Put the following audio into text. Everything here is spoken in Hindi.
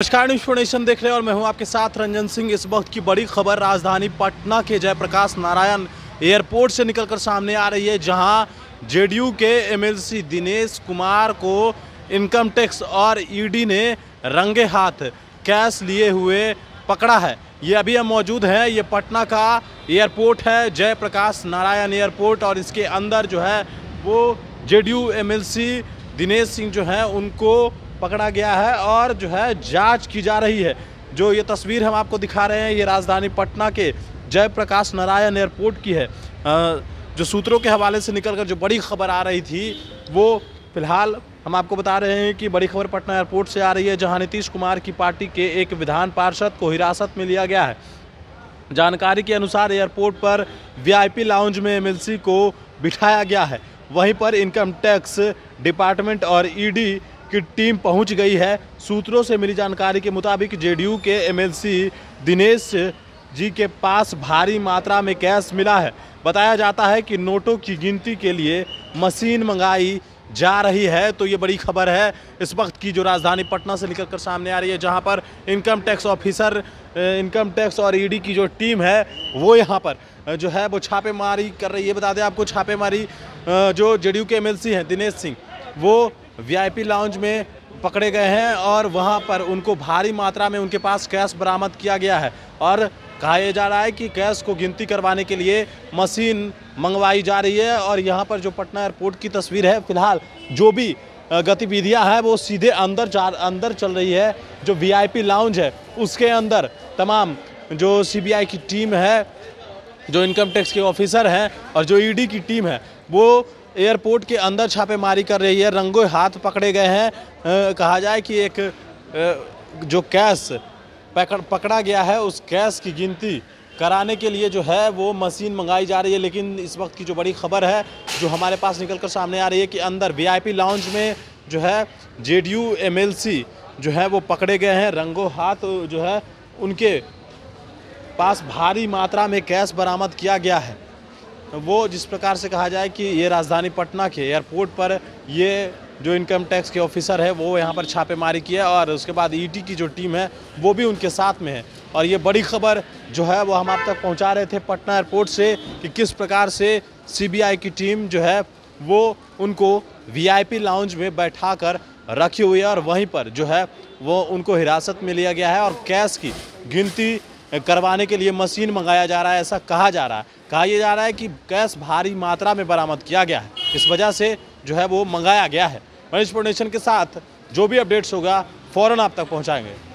नमस्कार न्यूज़ नेशन देख रहे हैं और मैं हूँ आपके साथ रंजन सिंह। इस वक्त की बड़ी खबर राजधानी पटना के जयप्रकाश नारायण एयरपोर्ट से निकलकर सामने आ रही है, जहाँ जेडीयू के एमएलसी दिनेश कुमार को इनकम टैक्स और ईडी ने रंगे हाथ कैश लिए हुए पकड़ा है। ये अभी हम मौजूद हैं, ये पटना का एयरपोर्ट है, जयप्रकाश नारायण एयरपोर्ट और इसके अंदर जो है वो जेडीयू एमएलसी दिनेश सिंह जो है, उनको पकड़ा गया है और जो है, जाँच की जा रही है। जो ये तस्वीर हम आपको दिखा रहे हैं, ये राजधानी पटना के जयप्रकाश नारायण एयरपोर्ट की है। जो सूत्रों के हवाले से निकलकर जो बड़ी खबर आ रही थी, वो फ़िलहाल हम आपको बता रहे हैं कि बड़ी खबर पटना एयरपोर्ट से आ रही है, जहाँ नीतीश कुमार की पार्टी के एक विधान पार्षद को हिरासत में लिया गया है। जानकारी के अनुसार एयरपोर्ट पर वीआईपी लाउंज में एमएलसी को बिठाया गया है। वहीं पर इनकम टैक्स डिपार्टमेंट और ईडी की टीम पहुँच गई है। सूत्रों से मिली जानकारी के मुताबिक जेडीयू के एमएलसी दिनेश जी के पास भारी मात्रा में कैश मिला है। बताया जाता है कि नोटों की गिनती के लिए मशीन मंगाई जा रही है तो ये बड़ी खबर है। इस वक्त की जो राजधानी पटना से निकलकर सामने आ रही है, जहाँ पर income tax officer income tax और ईडी की जो टीम है, वो यहाँ पर जो है, वो छापेमारी कर रही है। बता दें आपको, छापेमारी जो जेडीयू के एमएलसी हैं, दिनेश सिंह, वो वीआईपी लाउंज में पकड़े गए हैं और वहाँ पर उनको भारी मात्रा में उनके पास कैश बरामद किया गया है। और कहा यह जा रहा है कि कैश को गिनती करवाने के लिए मशीन मंगवाई जा रही है और यहाँ पर जो पटना एयरपोर्ट की तस्वीर है, फ़िलहाल जो भी गतिविधियाँ हैं, वो सीधे अंदर जा, अंदर चल रही है। जो वीआईपी लाउंज है, उसके अंदर तमाम जो सीबीआई की टीम है, जो इनकम टैक्स के ऑफिसर हैं और जो ईडी की टीम है, वो एयरपोर्ट के अंदर छापेमारी कर रही है। रंगों हाथ पकड़े गए हैं। कहा जाए कि एक जो कैश पकड़, पकड़ा गया है उस गैस की गिनती कराने के लिए जो है वो मशीन मंगाई जा रही है। लेकिन इस वक्त की जो बड़ी खबर है, जो हमारे पास निकल कर सामने आ रही है कि अंदर वीआईपी लाउंज में जो है जेडीयू एमएलसी जो है वो पकड़े गए हैं। रंगो हाथ जो है उनके पास भारी मात्रा में कैश बरामद किया गया है। वो जिस प्रकार से कहा जाए कि ये राजधानी पटना के एयरपोर्ट पर ये जो इनकम टैक्स के ऑफिसर है, वो यहाँ पर छापेमारी किया और उसके बाद ईटी की जो टीम है, वो भी उनके साथ में है। और ये बड़ी खबर जो है, वो हम आप तक पहुँचा रहे थे पटना एयरपोर्ट से कि किस प्रकार से सीबीआई की टीम जो है, वो उनको वीआईपी लाउंज में बैठा कर रखी हुई है और वहीं पर जो है, वो उनको हिरासत में लिया गया है और कैश की गिनती करवाने के लिए मशीन मंगाया जा रहा है, ऐसा कहा जा रहा है। कहा यह जा रहा है कि गैस भारी मात्रा में बरामद किया गया है। इस वजह से जो है वो मंगाया गया है। मनीष फोर्नेशन के साथ जो भी अपडेट्स होगा, फ़ौरन आप तक पहुंचाएँगे।